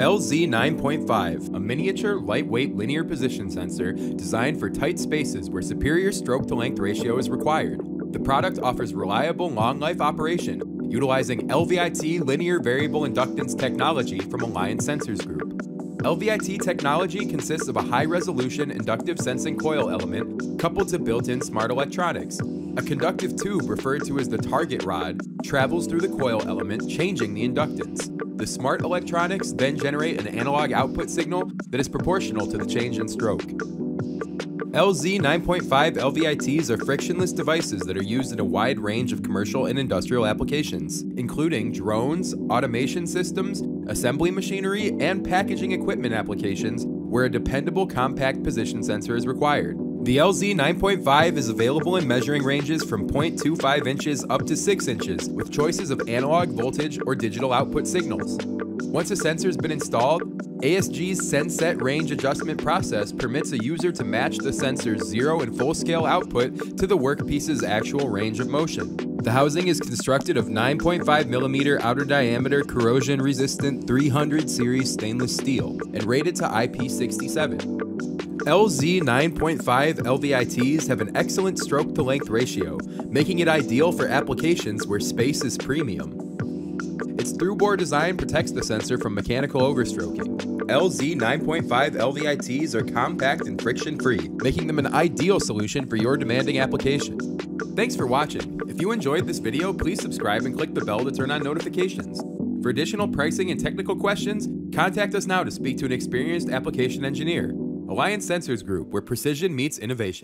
LZ9.5, a miniature, lightweight linear position sensor designed for tight spaces where superior stroke to length ratio is required. The product offers reliable long life operation utilizing LVIT linear variable inductance technology from Alliance Sensors Group. LVIT technology consists of a high resolution inductive sensing coil element coupled to built in smart electronics. A conductive tube, referred to as the target rod, travels through the coil element, changing the inductance. The smart electronics then generate an analog output signal that is proportional to the change in stroke. LZ 9.5 LVITs are frictionless devices that are used in a wide range of commercial and industrial applications, including drones, automation systems, assembly machinery, and packaging equipment applications where a dependable compact position sensor is required. The LZ 9.5 is available in measuring ranges from 0.25 inches up to 6 inches, with choices of analog voltage or digital output signals. Once a sensor has been installed, ASG's SenSet range adjustment process permits a user to match the sensor's zero and full scale output to the workpiece's actual range of motion. The housing is constructed of 9.5 millimeter outer diameter corrosion resistant 300 series stainless steel and rated to IP67. LZ 9.5 LVITs have an excellent stroke to length ratio, making it ideal for applications where space is premium. Its through-bore design protects the sensor from mechanical overstroking. LZ 9.5 LVITs are compact and friction-free, making them an ideal solution for your demanding application. Thanks for watching. If you enjoyed this video, please subscribe and click the bell to turn on notifications. For additional pricing and technical questions, contact us now to speak to an experienced application engineer. Alliance Sensors Group, where precision meets innovation.